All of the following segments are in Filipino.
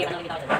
给那个领导的。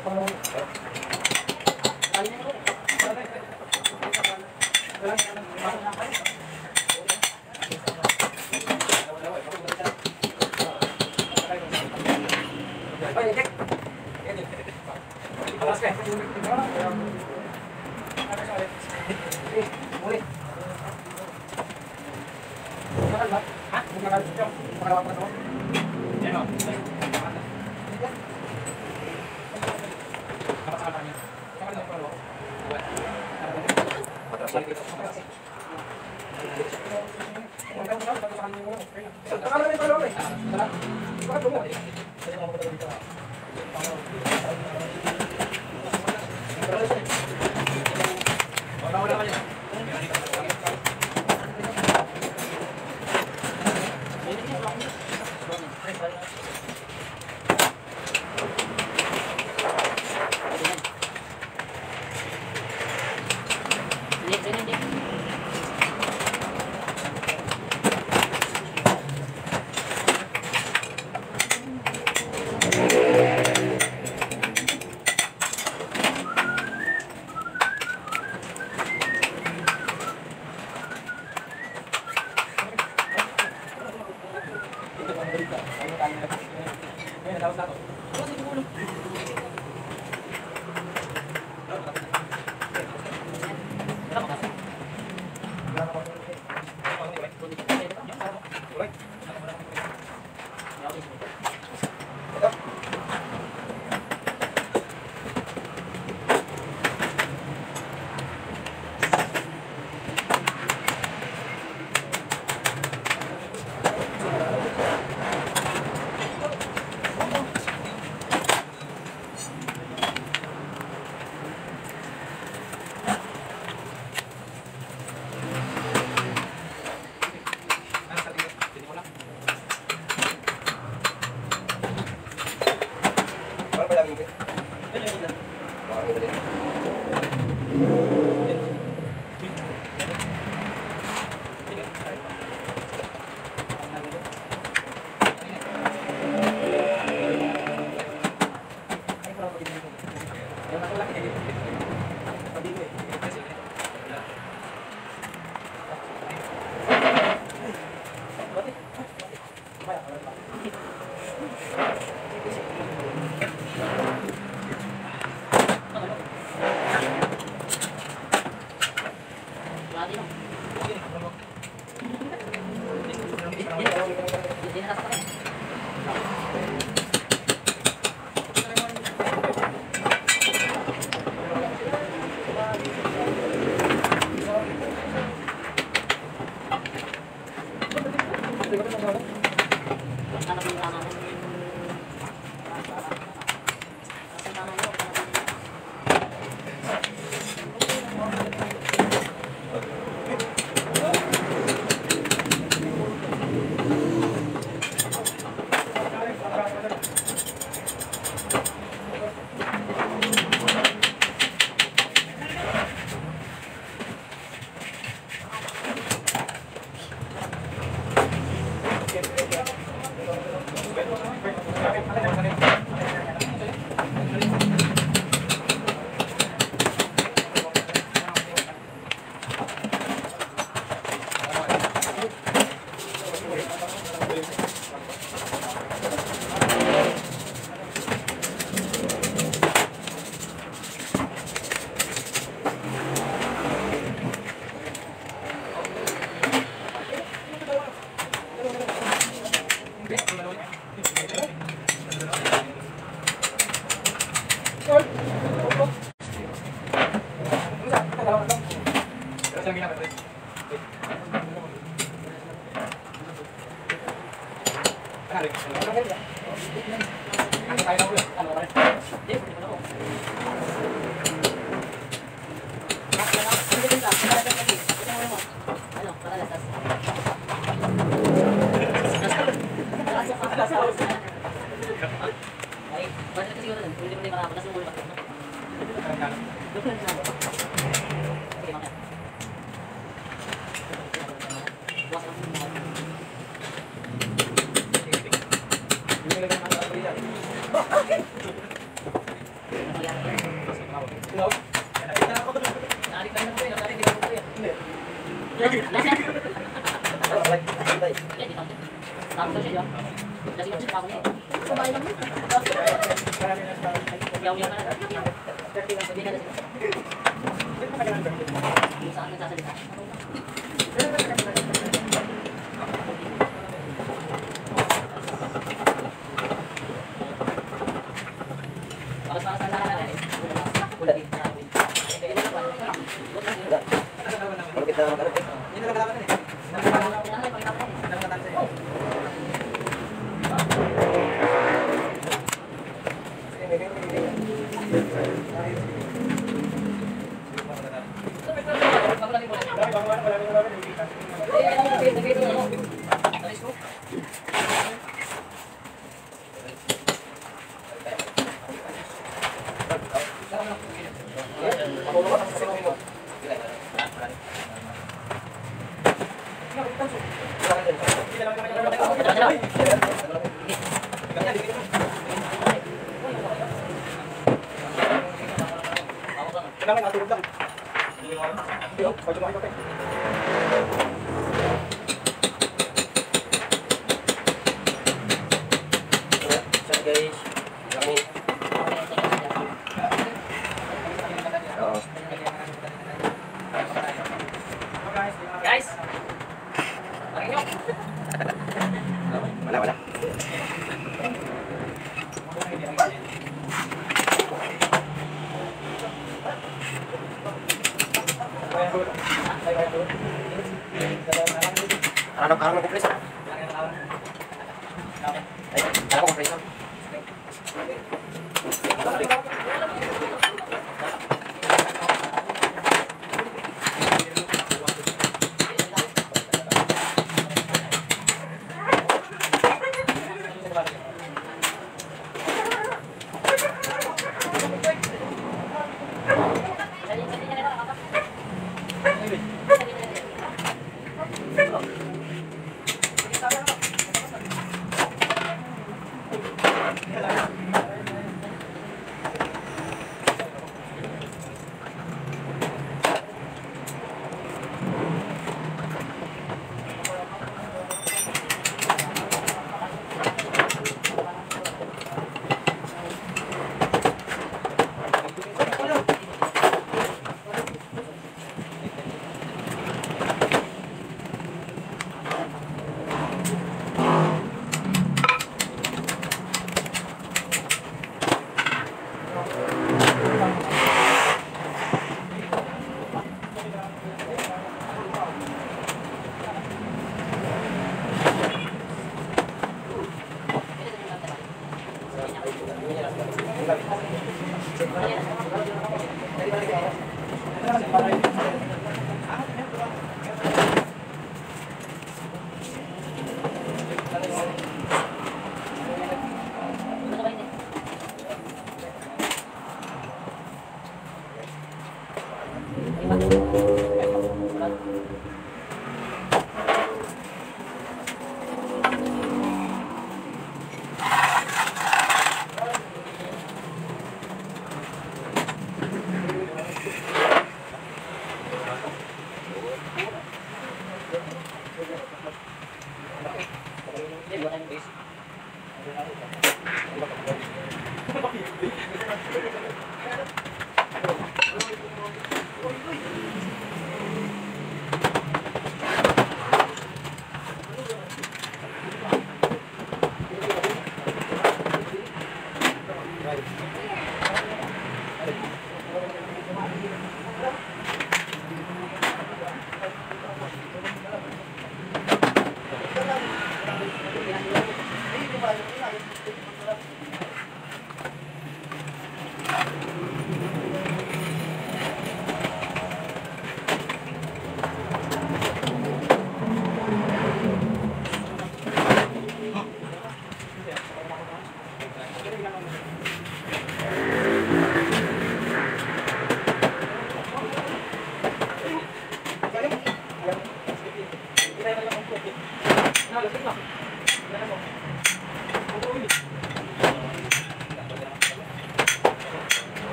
como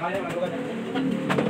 頑張れ。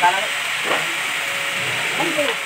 拿来。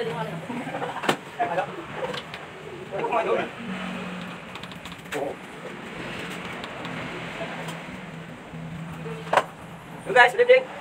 OK，小备飞。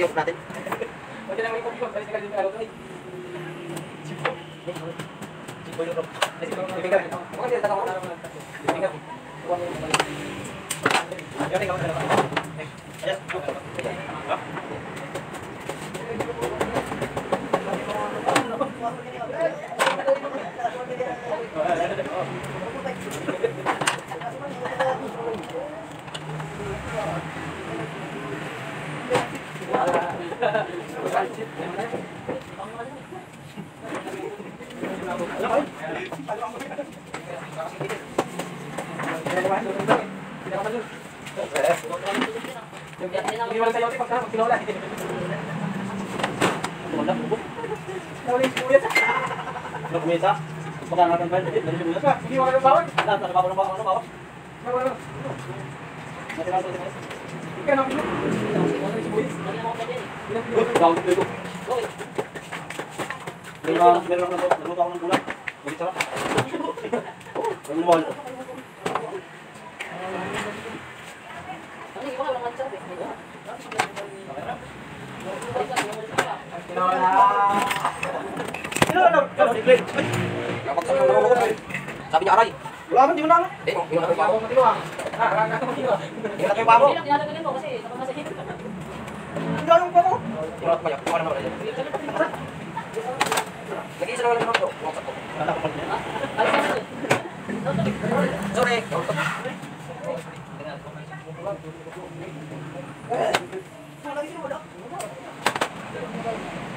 Dios, Nag-iisa na wala naman ako. Wala ako. Wala ako. Sorry. Sorry.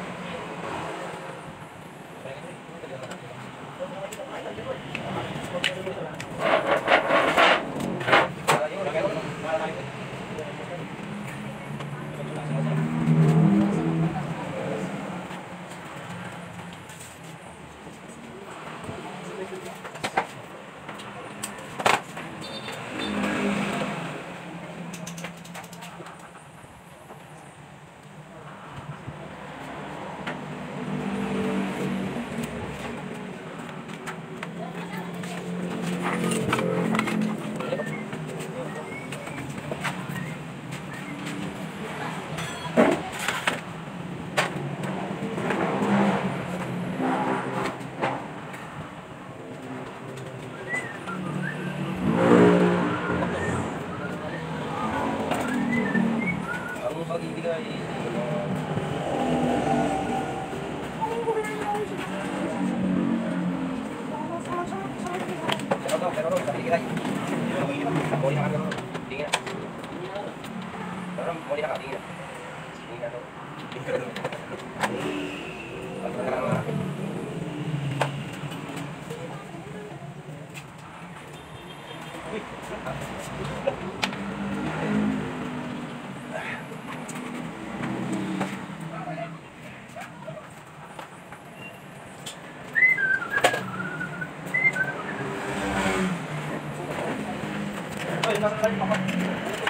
かまって。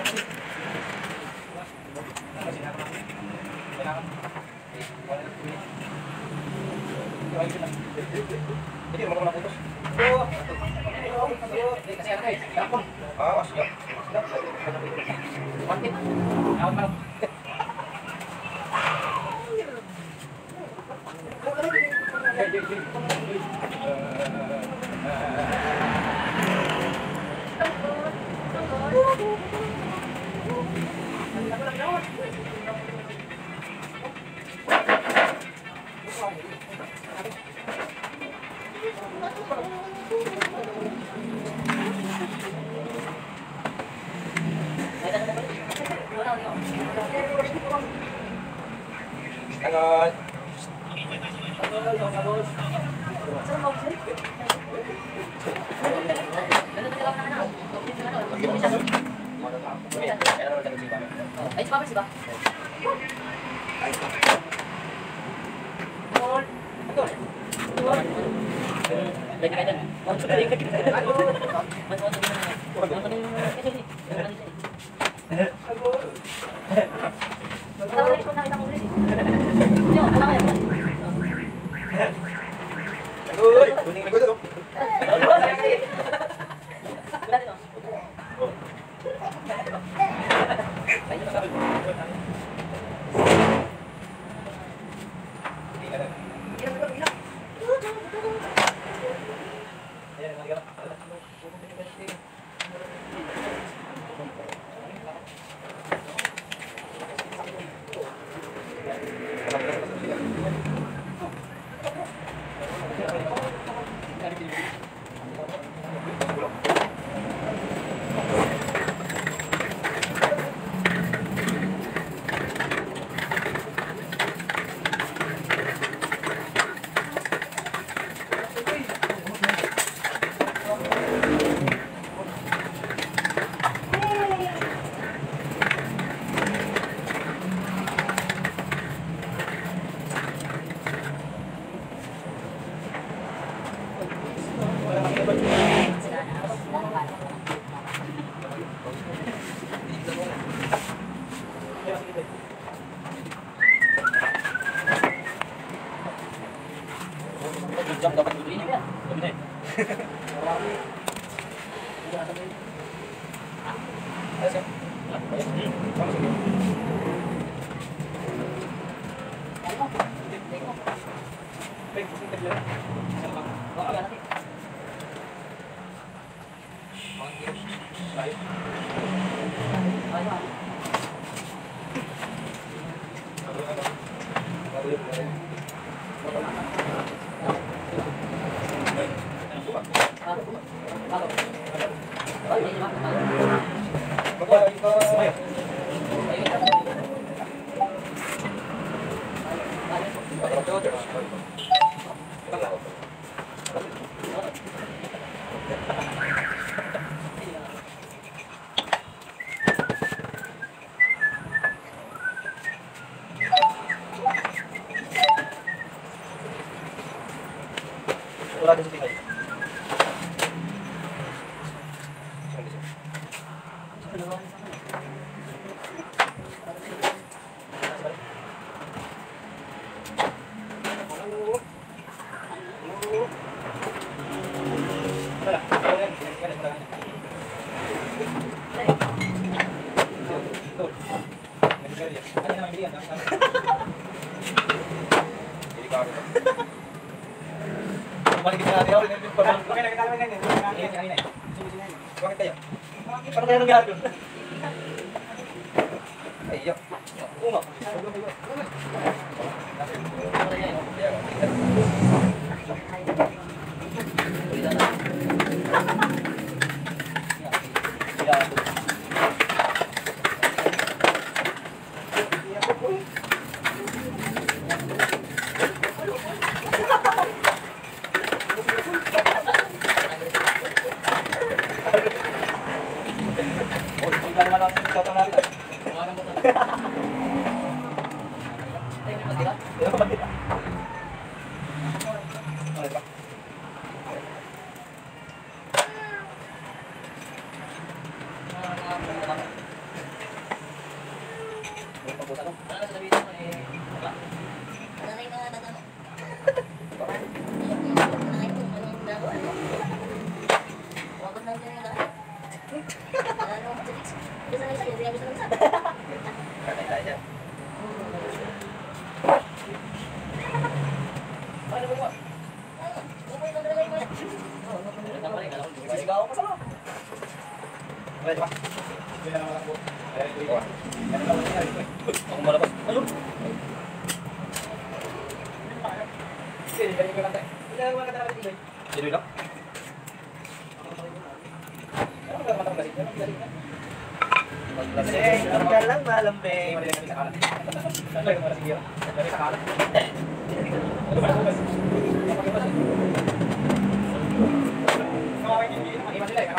पूरा कुछ दिखाइए Obrigado. ako pa sa loob. Okay, pa. Ako malabas. Ayun. Jadi dok. Magdalang malambing. Magdalang malambing. Magdalang malambing. Magdalang malambing.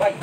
Wait.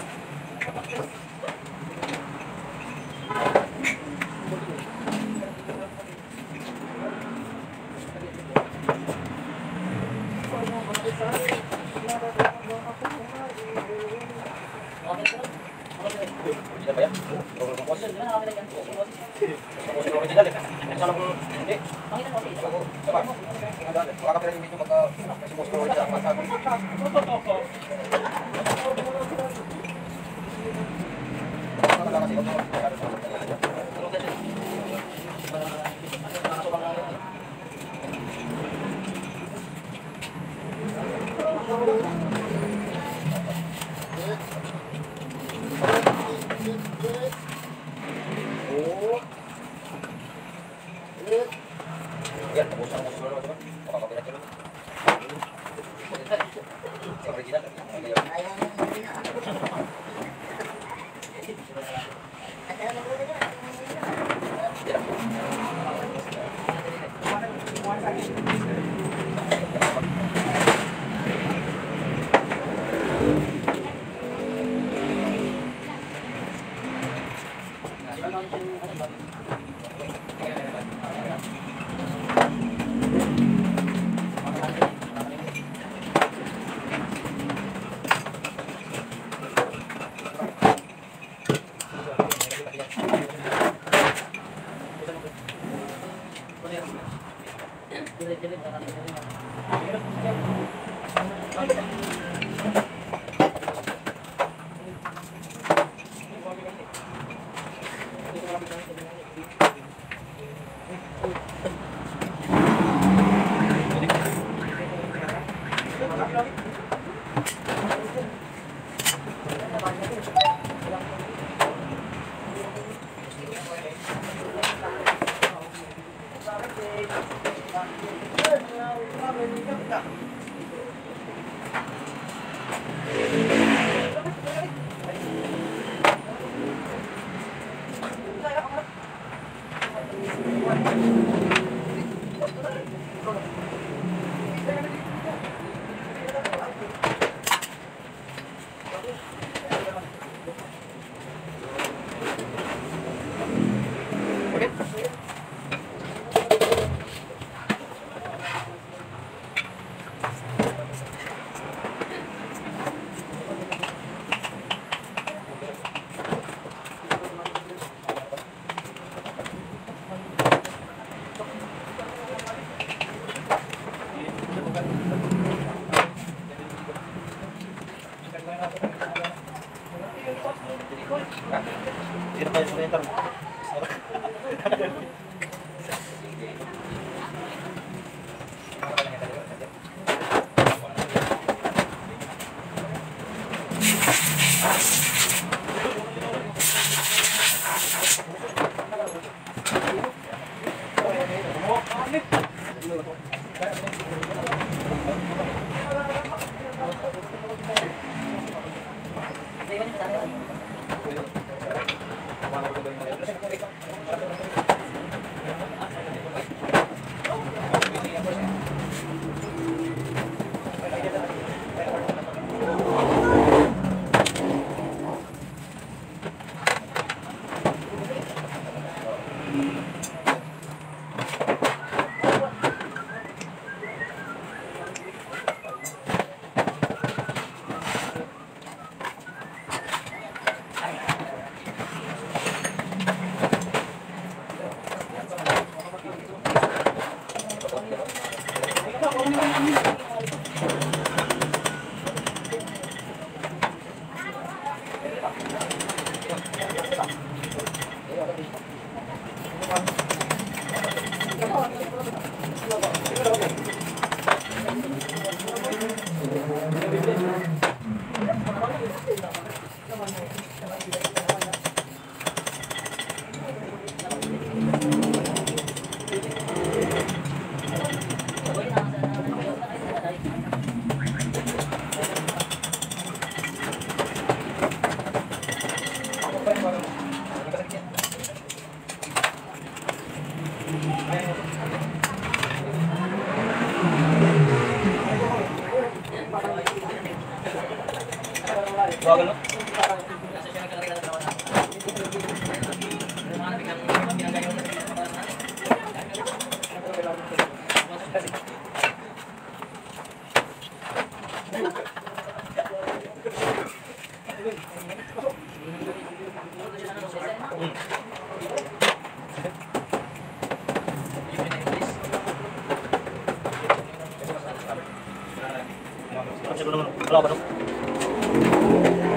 Música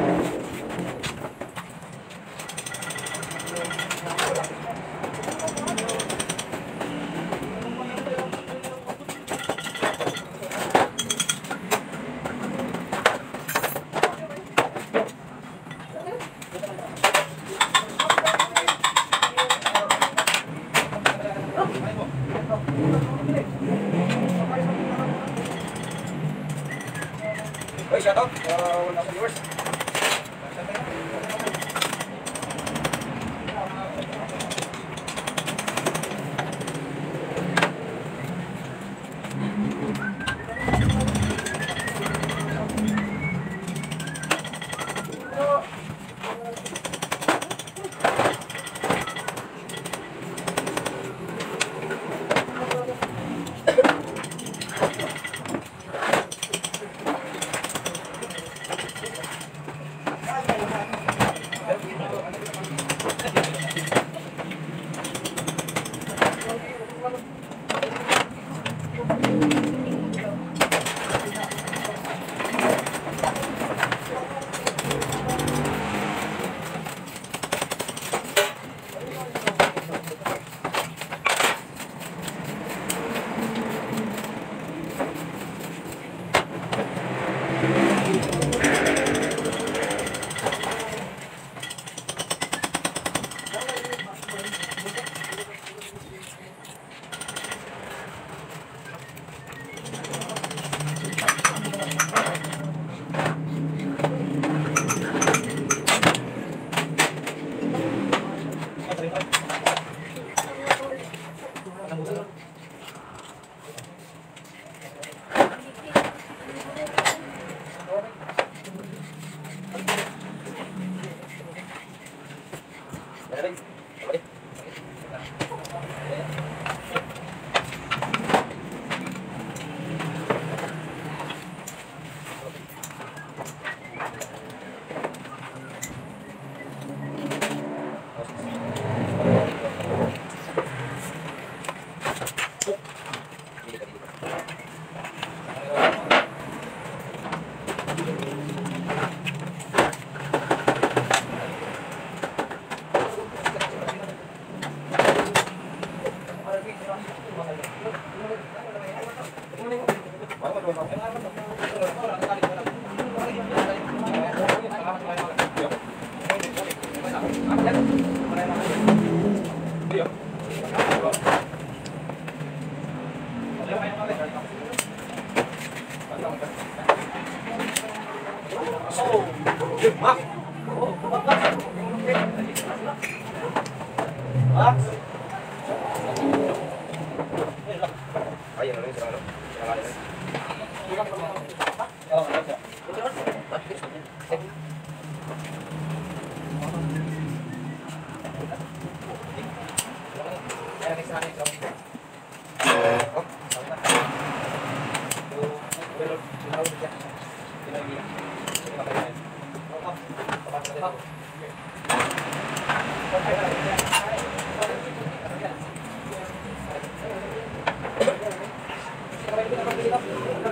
あ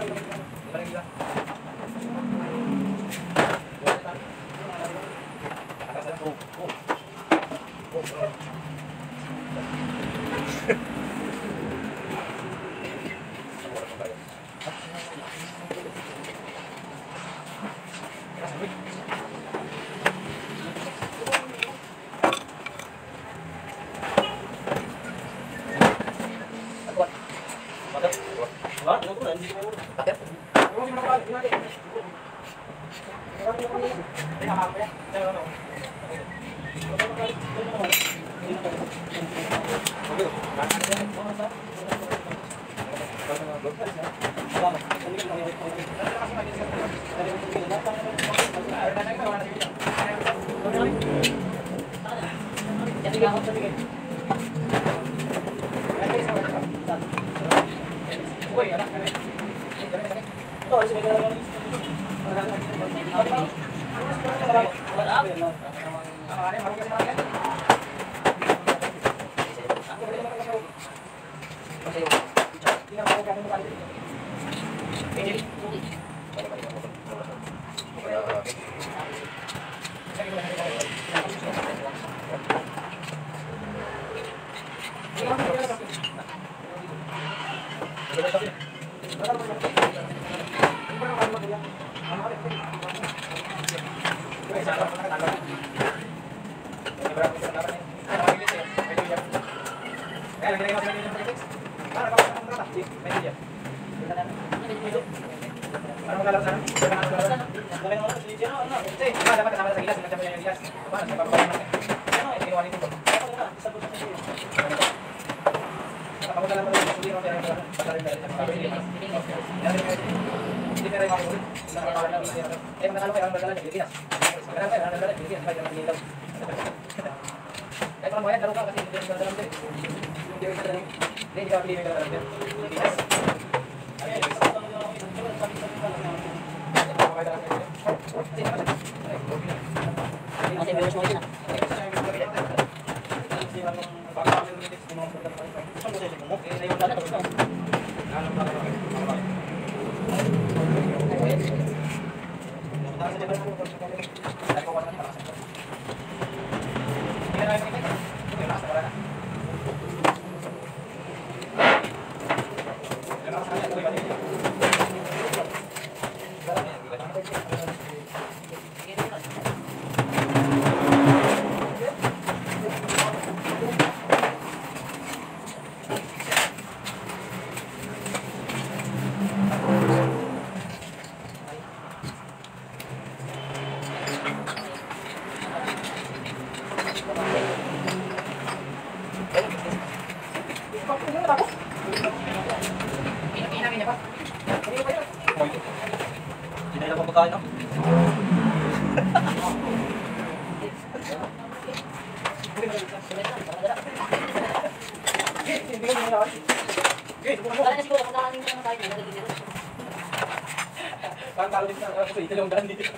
の。Kalau mau ya, kasih dalam 我这边有什么订单？sa ilang daan